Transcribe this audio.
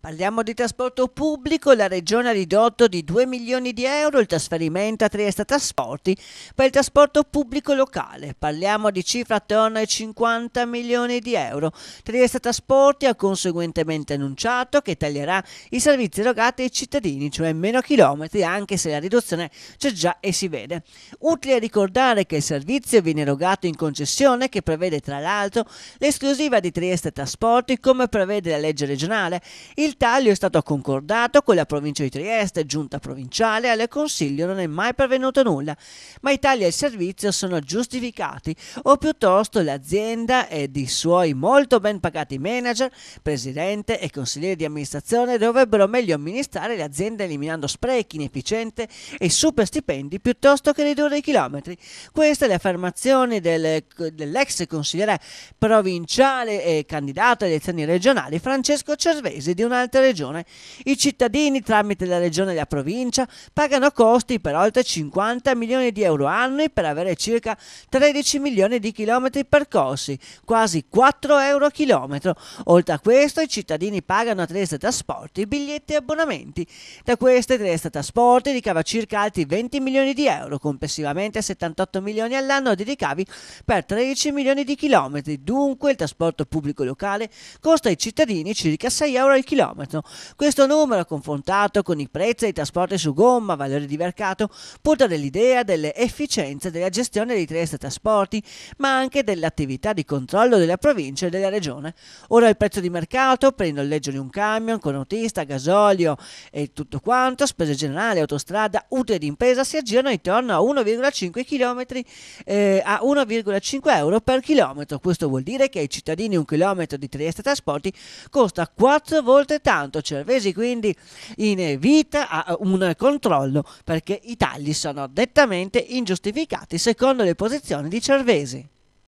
Parliamo di trasporto pubblico, la Regione ha ridotto di 2 milioni di euro il trasferimento a Trieste Trasporti per il trasporto pubblico locale. Parliamo di cifra attorno ai 50 milioni di euro. Trieste Trasporti ha conseguentemente annunciato che taglierà i servizi erogati ai cittadini, cioè meno chilometri, anche se la riduzione c'è già e si vede. Utile ricordare che il servizio viene erogato in concessione che prevede tra l'altro l'esclusiva di Trieste Trasporti come prevede la legge regionale. Il il taglio è stato concordato con la provincia di Trieste, giunta provinciale, al Consiglio non è mai pervenuto nulla, ma i tagli al servizio sono giustificati, o piuttosto l'azienda ed i suoi molto ben pagati manager, presidente e consiglieri di amministrazione dovrebbero meglio amministrare l'azienda eliminando sprechi, inefficienze e super stipendi piuttosto che ridurre i chilometri. Queste le affermazioni del, dell'ex consigliere provinciale e candidato alle elezioni regionali Francesco Cervesi di una un'altra regione. I cittadini, tramite la regione e la provincia, pagano costi per oltre 50 milioni di euro annui per avere circa 13 milioni di chilometri percorsi, quasi 4 euro a chilometro. Oltre a questo, i cittadini pagano a Trieste Trasporti biglietti e abbonamenti. Da queste Trieste Trasporti ricava circa altri 20 milioni di euro, complessivamente 78 milioni all'anno di ricavi per 13 milioni di chilometri. Dunque il trasporto pubblico locale costa ai cittadini circa 6 euro al chilometro chilometro. Questo numero, confrontato con i prezzi dei trasporti su gomma, valore di mercato, può dare l'idea delle efficienze della gestione dei Trieste Trasporti, ma anche dell'attività di controllo della provincia e della regione. Ora il prezzo di mercato per il noleggio di un camion con autista, gasolio e tutto quanto, spese generali, autostrada, utile di impresa si aggirano intorno a 1,5 km eh, a 1,5 euro per chilometro. Questo vuol dire che ai cittadini un chilometro di Trieste Trasporti costa 4 volte altrettanto Cervesi quindi invita a un controllo perché i tagli sono dettamente ingiustificati secondo le posizioni di Cervesi.